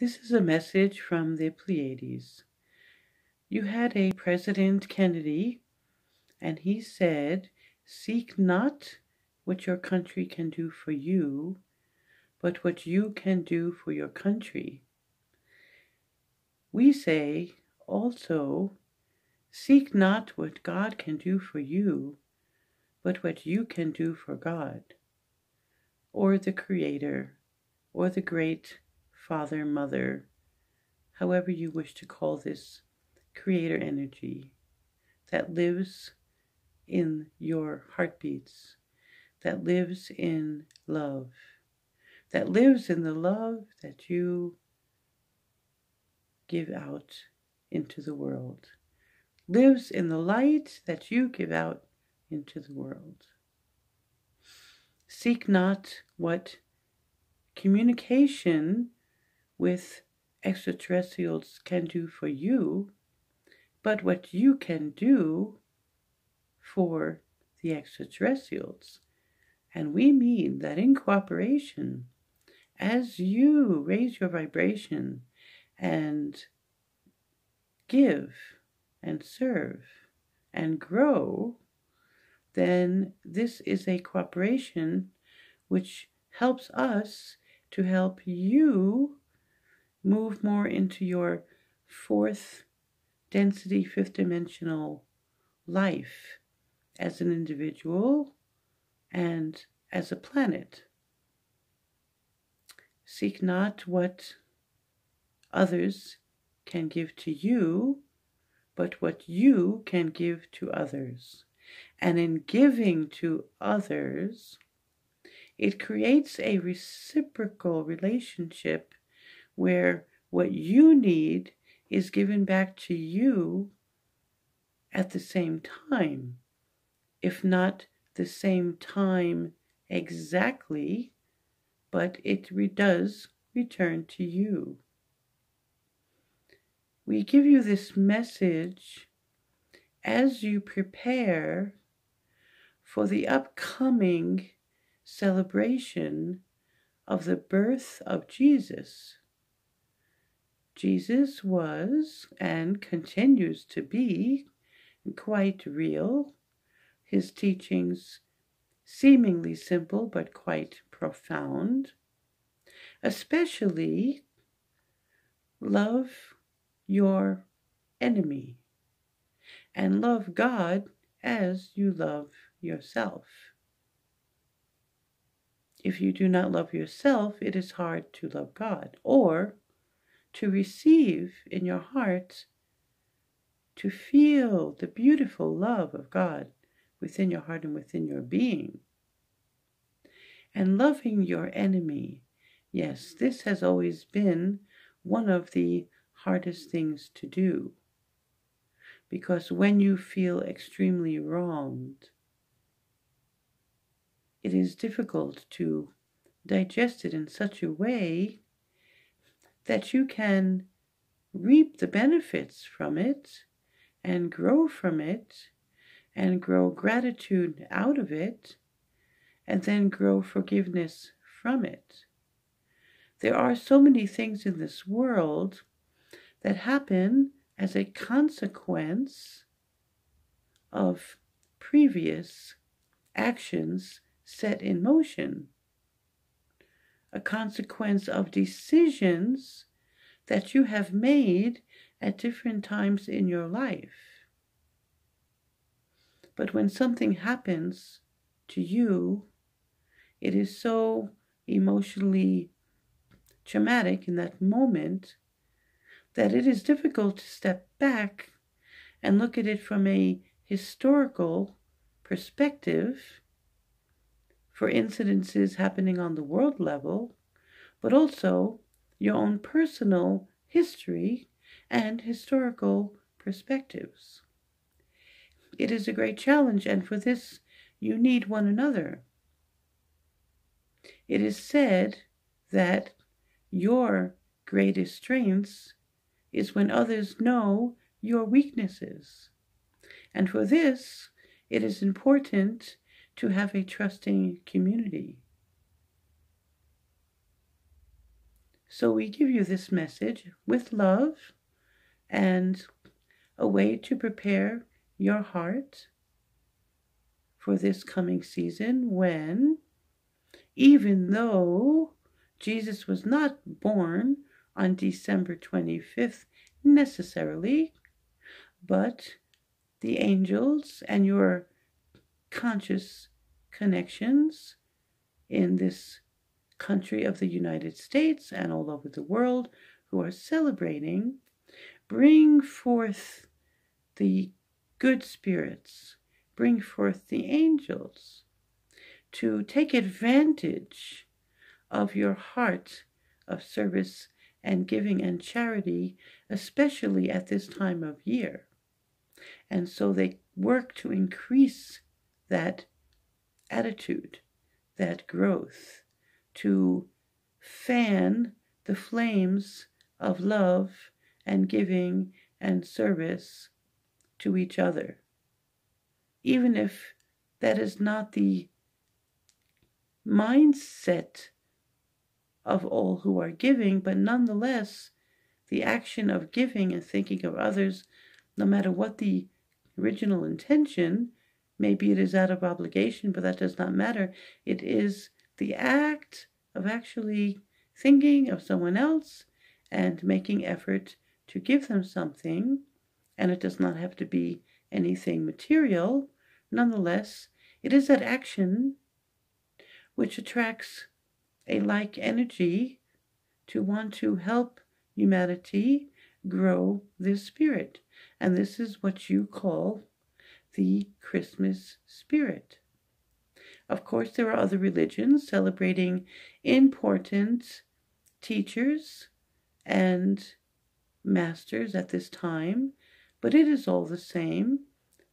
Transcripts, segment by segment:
This is a message from the Pleiades. You had a President Kennedy, and he said, Seek not what your country can do for you, but what you can do for your country. We say also, Seek not what God can do for you, but what you can do for God, or the Creator, or the great Father, Mother, however you wish to call this creator energy that lives in your heartbeats, that lives in love, that lives in the love that you give out into the world, lives in the light that you give out into the world. Seek not what communication with extraterrestrials can do for you, but what you can do for the extraterrestrials. And we mean that in cooperation, as you raise your vibration and give and serve and grow, then this is a cooperation which helps us to help you move more into your fourth density, fifth dimensional life as an individual and as a planet. Seek not what others can give to you, but what you can give to others. And in giving to others, it creates a reciprocal relationship where what you need is given back to you at the same time, if not the same time exactly, but it re- does return to you. We give you this message as you prepare for the upcoming celebration of the birth of Jesus. Jesus was and continues to be quite real, his teachings seemingly simple but quite profound, especially love your enemy and love God as you love yourself. If you do not love yourself, it is hard to love God. Or to receive in your heart, to feel the beautiful love of God within your heart and within your being. And loving your enemy, yes, this has always been one of the hardest things to do. Because when you feel extremely wronged, it is difficult to digest it in such a way that you can reap the benefits from it and grow from it and grow gratitude out of it and then grow forgiveness from it. There are so many things in this world that happen as a consequence of previous actions set in motion a consequence of decisions that you have made at different times in your life. But when something happens to you, it is so emotionally traumatic in that moment that it is difficult to step back and look at it from a historical perspective for incidences happening on the world level, but also your own personal history and historical perspectives. It is a great challenge, and for this you need one another. It is said that your greatest strengths is when others know your weaknesses. And for this, it is important to have a trusting community. So we give you this message with love and a way to prepare your heart for this coming season when, even though Jesus was not born on December 25th necessarily, but the angels and your conscious connections in this country of the United States and all over the world who are celebrating bring forth the good spirits, bring forth the angels to take advantage of your heart of service and giving and charity, especially at this time of year. And so they work to increase that attitude, that growth, to fan the flames of love and giving and service to each other. Even if that is not the mindset of all who are giving, but nonetheless, the action of giving and thinking of others, no matter what the original intention, maybe it is out of obligation, but that does not matter. It is the act of actually thinking of someone else and making effort to give them something, and it does not have to be anything material. Nonetheless, it is that action which attracts a like energy to want to help humanity grow this spirit. And this is what you call the Christmas spirit. Of course, there are other religions celebrating important teachers and masters at this time, but it is all the same.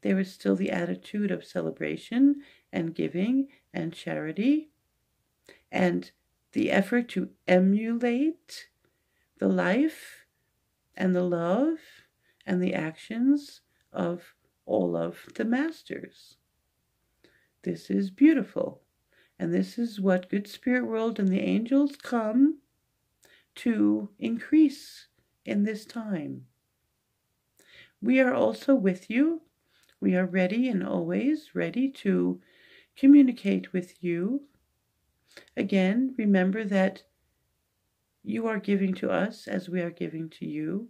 There is still the attitude of celebration and giving and charity and the effort to emulate the life and the love and the actions of all of the masters. This is beautiful. And this is what Good Spirit World and the angels come to increase in this time. We are also with you. We are ready and always ready to communicate with you. Again, remember that you are giving to us as we are giving to you.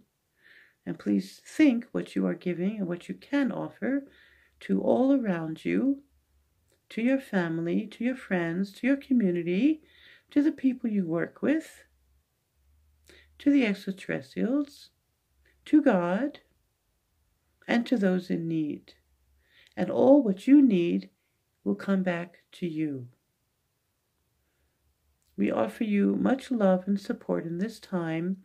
And please think what you are giving and what you can offer to all around you, to your family, to your friends, to your community, to the people you work with, to the extraterrestrials, to God, and to those in need. And all what you need will come back to you. We offer you much love and support in this time,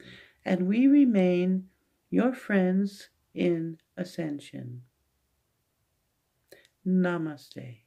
and we remain your friends in ascension. Namaste.